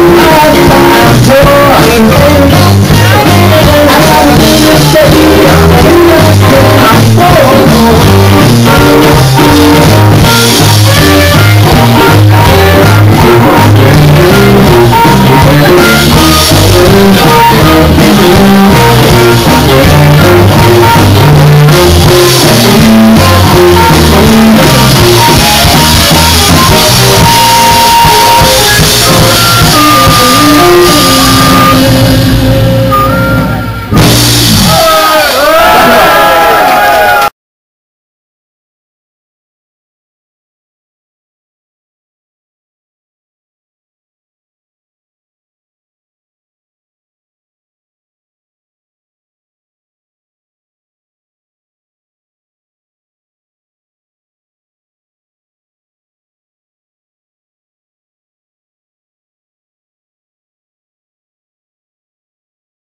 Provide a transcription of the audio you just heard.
I'll find